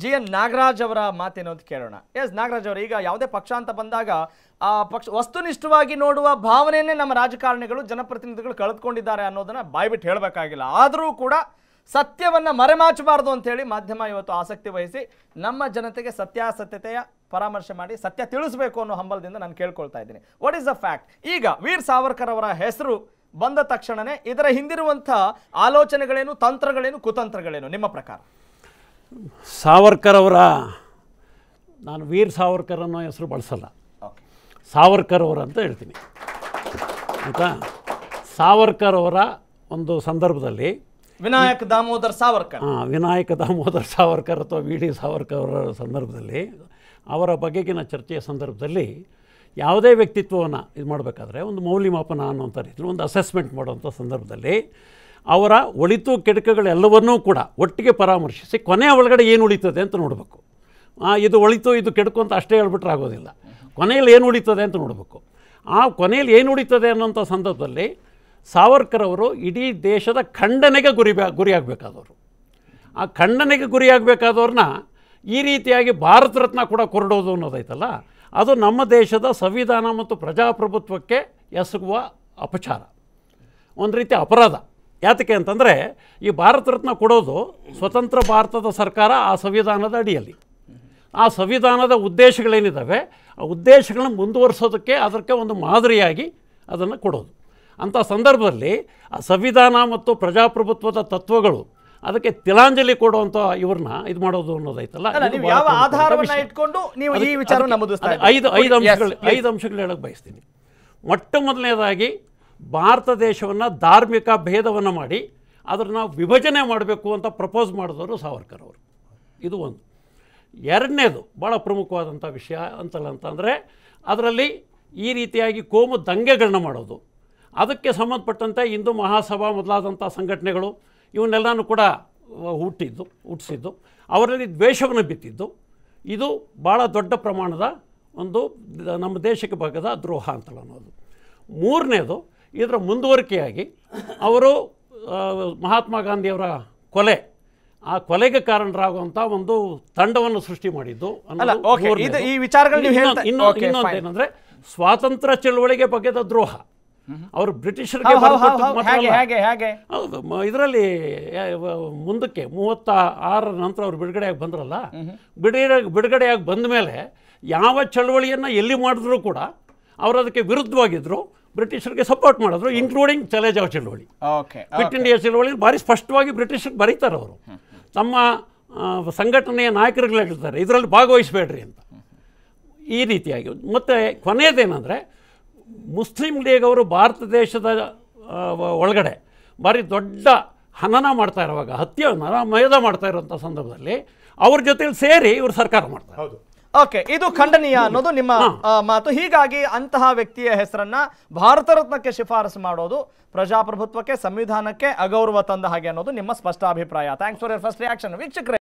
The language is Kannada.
ಜಿ ಎನ್ ನಾಗರಾಜ್ ಅವರ ಮಾತೇನು ಅಂತ ಕೇಳೋಣ. ಎಸ್, ನಾಗರಾಜ್ ಅವರು, ಈಗ ಯಾವುದೇ ಪಕ್ಷ ಅಂತ ಬಂದಾಗ, ಆ ಪಕ್ಷ ವಸ್ತುನಿಷ್ಠವಾಗಿ ನೋಡುವ ಭಾವನೆಯೇ ನಮ್ಮ ರಾಜಕಾರಣಿಗಳು, ಜನಪ್ರತಿನಿಧಿಗಳು ಕಳೆದುಕೊಂಡಿದ್ದಾರೆ ಅನ್ನೋದನ್ನ ಬಾಯ್ಬಿಟ್ಟು ಹೇಳಬೇಕಾಗಿಲ್ಲ. ಆದರೂ ಕೂಡ ಸತ್ಯವನ್ನ ಮರೆಮಾಚಬಾರದು ಅಂತೇಳಿ ಮಾಧ್ಯಮ ಇವತ್ತು ಆಸಕ್ತಿ ವಹಿಸಿ ನಮ್ಮ ಜನತೆಗೆ ಸತ್ಯಾಸತ್ಯತೆಯ ಪರಾಮರ್ಶೆ ಮಾಡಿ ಸತ್ಯ ತಿಳಿಸಬೇಕು ಅನ್ನೋ ಹಂಬಲದಿಂದ ನಾನು ಕೇಳ್ಕೊಳ್ತಾ ಇದ್ದೀನಿ. ವಾಟ್ ಈಸ್ ದ ಫ್ಯಾಕ್ಟ್ ಈಗ ವೀರ್ ಸಾವರ್ಕರ್ ಅವರ ಹೆಸರು ಬಂದ ತಕ್ಷಣನೇ ಇದರ ಹಿಂದಿರುವಂಥ ಆಲೋಚನೆಗಳೇನು, ತಂತ್ರಗಳೇನು, ಕುತಂತ್ರಗಳೇನು? ನಿಮ್ಮ ಪ್ರಕಾರ. ಸಾವರ್ಕರ್ ಅವರ ನಾನು ವೀರ್ ಸಾವರ್ಕರ್ ಅನ್ನೋ ಹೆಸರು ಬಳಸಲ್ಲ. ಸಾವರ್ಕರ್ ಅವರ ಅಂತ ಹೇಳ್ತೀನಿ. ಆಯಿತಾ? ಸಾವರ್ಕರ್ ಅವರ ಒಂದು ಸಂದರ್ಭದಲ್ಲಿ ವಿನಾಯಕ ದಾಮೋದರ್ ಸಾವರ್ಕರ್. ಹಾಂ ವಿನಾಯಕ ದಾಮೋದರ್ ಸಾವರ್ಕರ್ ಅಥವಾ ವಿ ಡಿ ಸಾವರ್ಕರ್ ಅವರ ಸಂದರ್ಭದಲ್ಲಿ ಅವರ ಬಗೆಗಿನ ಚರ್ಚೆಯ ಸಂದರ್ಭದಲ್ಲಿ ಯಾವುದೇ ವ್ಯಕ್ತಿತ್ವವನ್ನು ಇದು ಮಾಡಬೇಕಾದ್ರೆ ಒಂದು ಮೌಲ್ಯಮಾಪನ ಅನ್ನೋಂಥ ರೀತಿಯಲ್ಲಿ ಒಂದು ಅಸೆಸ್ಮೆಂಟ್ ಮಾಡುವಂಥ ಸಂದರ್ಭದಲ್ಲಿ ಅವರ ಒಳಿತು ಕೆಡುಕುಗಳೆಲ್ಲವನ್ನೂ ಕೂಡ ಒಟ್ಟಿಗೆ ಪರಾಮರ್ಶಿಸಿ ಕೊನೆಯ ಒಳಗಡೆ ಏನು ಉಳಿತದೆ ಅಂತ ನೋಡಬೇಕು. ಇದು ಒಳಿತು, ಇದು ಕೆಡುಕು ಅಂತ ಅಷ್ಟೇ ಹೇಳ್ಬಿಟ್ರೆ ಆಗೋದಿಲ್ಲ. ಕೊನೆಯಲ್ಲಿ ಏನು ಉಳಿತದೆ ಅಂತ ನೋಡಬೇಕು. ಆ ಕೊನೆಯಲ್ಲಿ ಏನು ಉಳಿತದೆ ಅನ್ನೋಂಥ ಸಂದರ್ಭದಲ್ಲಿ ಸಾವರ್ಕರ್ ಅವರು ಇಡೀ ದೇಶದ ಖಂಡನೆಗೆ ಗುರಿ ಗುರಿಯಾಗಬೇಕಾದವರು. ಆ ಖಂಡನೆಗೆ ಗುರಿಯಾಗಬೇಕಾದವ್ರನ್ನ ಈ ರೀತಿಯಾಗಿ ಭಾರತ ರತ್ನ ಕೂಡ ಕೊರಡೋದು ಅನ್ನೋದೈತಲ್ಲ ಅದು ನಮ್ಮ ದೇಶದ ಸಂವಿಧಾನ ಮತ್ತು ಪ್ರಜಾಪ್ರಭುತ್ವಕ್ಕೆ ಎಸಗುವ ಅಪಚಾರ. ಒಂದು ರೀತಿ ಅಪರಾಧ. ಯಾತಕ್ಕೆ ಅಂತಂದರೆ ಈ ಭಾರತ ರತ್ನ ಕೊಡೋದು ಸ್ವತಂತ್ರ ಭಾರತದ ಸರ್ಕಾರ ಆ ಸಂವಿಧಾನದ ಅಡಿಯಲ್ಲಿ. ಆ ಸಂವಿಧಾನದ ಉದ್ದೇಶಗಳೇನಿದ್ದಾವೆ ಆ ಉದ್ದೇಶಗಳನ್ನ ಮುಂದುವರಿಸೋದಕ್ಕೆ ಅದಕ್ಕೆ ಒಂದು ಮಾದರಿಯಾಗಿ ಅದನ್ನು ಕೊಡೋದು. ಅಂಥ ಸಂದರ್ಭದಲ್ಲಿ ಆ ಸಂವಿಧಾನ ಮತ್ತು ಪ್ರಜಾಪ್ರಭುತ್ವದ ತತ್ವಗಳು ಅದಕ್ಕೆ ತಿಲಾಂಜಲಿ ಕೊಡುವಂಥ ಇವ್ರನ್ನ ಇದು ಮಾಡೋದು ಅನ್ನೋದೈತಲ್ಲ ಐದು ಐದು ಅಂಶಗಳು ಐದು ಅಂಶಗಳು ಹೇಳಕ್ಕೆ ಬಯಸ್ತೀನಿ. ಮೊಟ್ಟ ಮೊದಲನೇದಾಗಿ ಭಾರತ ದೇಶವನ್ನು ಧಾರ್ಮಿಕ ಭೇದವನ್ನು ಮಾಡಿ ಅದನ್ನು ವಿಭಜನೆ ಮಾಡಬೇಕು ಅಂತ ಪ್ರಪೋಸ್ ಮಾಡಿದವರು ಸಾವರ್ಕರ್ ಅವರು. ಇದು ಒಂದು. ಎರಡನೇದು ಭಾಳ ಪ್ರಮುಖವಾದಂಥ ವಿಷಯ ಅಂತಲ್ಲ ಅಂತಂದರೆ ಅದರಲ್ಲಿ ಈ ರೀತಿಯಾಗಿ ಕೋಮು ದಂಗೆಗಳನ್ನ ಮಾಡೋದು. ಅದಕ್ಕೆ ಸಂಬಂಧಪಟ್ಟಂತೆ ಹಿಂದೂ ಮಹಾಸಭಾ ಮೊದಲಾದಂಥ ಸಂಘಟನೆಗಳು ಇವನ್ನೆಲ್ಲನೂ ಕೂಡ ಹುಟ್ಟಿದ್ದು ಹುಟ್ಟಿಸಿದ್ದು ಅವರಲ್ಲಿ ದ್ವೇಷವನ್ನು ಬಿತ್ತಿದ್ದು. ಇದು ಭಾಳ ದೊಡ್ಡ ಪ್ರಮಾಣದ ಒಂದು ನಮ್ಮ ದೇಶಕ್ಕೆ ಭಾಗದ ದ್ರೋಹ ಅಂತಲ್ಲ ಅನ್ನೋದು. ಮೂರನೇದು ಇದರ ಮುಂದುವರಿಕೆಯಾಗಿ ಅವರು ಮಹಾತ್ಮ ಗಾಂಧಿಯವರ ಕೊಲೆ ಆ ಕೊಲೆಗೆ ಕಾರಣರಾಗುವಂಥ ಒಂದು ತಂಡವನ್ನು ಸೃಷ್ಟಿ ಮಾಡಿದ್ದು ಈ ವಿಚಾರಗಳು ಇನ್ನೊಂದು- ಏನಂದ್ರೆ ಸ್ವಾತಂತ್ರ್ಯ ಚಳುವಳಿಗೆ ಬಗೆದ ದ್ರೋಹ. ಅವರು ಬ್ರಿಟಿಷರಿಗೆ ಇದರಲ್ಲಿ ಮುಂದಕ್ಕೆ ಮೂವತ್ತ ಆರರ ನಂತರ ಅವ್ರು ಬಿಡುಗಡೆಯಾಗಿ ಬಂದ್ರಲ್ಲ ಬಿಡುಗಡೆ ಬಿಡುಗಡೆಯಾಗಿ ಬಂದ ಮೇಲೆ ಯಾವ ಚಳವಳಿಯನ್ನು ಎಲ್ಲಿ ಮಾಡಿದ್ರು ಕೂಡ ಅವರು ಅದಕ್ಕೆ ವಿರುದ್ಧವಾಗಿದ್ದರು ಬ್ರಿಟಿಷರಿಗೆ ಸಪೋರ್ಟ್ ಮಾಡಿದ್ರು ಇನ್ಕ್ಲೂಡಿಂಗ್ ಚಲೇಜಾವ್ ಚಳವಳಿ ಓಕೆ ಕ್ವಿಟ್ ಇಂಡಿಯಾ ಚಳವಳಿ ಭಾರಿ ಸ್ಪಷ್ಟವಾಗಿ ಬ್ರಿಟಿಷರಿಗೆ ಬರೀತಾರೆ ಅವರು. ತಮ್ಮ ಸಂಘಟನೆಯ ನಾಯಕರುಗಳು ಹೇಳ್ತಾರೆ ಇದರಲ್ಲಿ ಭಾಗವಹಿಸಬೇಡ್ರಿ ಅಂತ. ಈ ರೀತಿಯಾಗಿ. ಮತ್ತು ಕೊನೆಯದೇನೆಂದರೆ ಮುಸ್ಲಿಂ ಲೀಗ್ ಅವರು ಭಾರತ ದೇಶದ ಒಳಗಡೆ ಭಾರಿ ದೊಡ್ಡ ಹನನ ಮಾಡ್ತಾ ಇರುವಾಗ ಹತ್ಯೆ ಮಯದ ಮಾಡ್ತಾ ಇರುವಂಥ ಸಂದರ್ಭದಲ್ಲಿ ಅವ್ರ ಜೊತೆಲಿ ಸೇರಿ ಇವರು ಸರ್ಕಾರ ಮಾಡ್ತಾರೆ. ಹೌದು. ಓಕೆ ಇದು ಖಂಡನೀಯ ಅನ್ನೋದು ನಿಮ್ಮ ಮಾತು. ಹೀಗಾಗಿ ಅಂತಹ ವ್ಯಕ್ತಿಯ ಹೆಸರನ್ನ ಭಾರತ ರತ್ನಕ್ಕೆ ಶಿಫಾರಸು ಮಾಡೋದು ಪ್ರಜಾಪ್ರಭುತ್ವಕ್ಕೆ ಸಂವಿಧಾನಕ್ಕೆ ಅಗೌರವ ತಂದ ಹಾಗೆ ಅನ್ನೋದು ನಿಮ್ಮ ಸ್ಪಷ್ಟ ಅಭಿಪ್ರಾಯ. Thanks for your first reaction ವೀಕ್ಷಕರೇ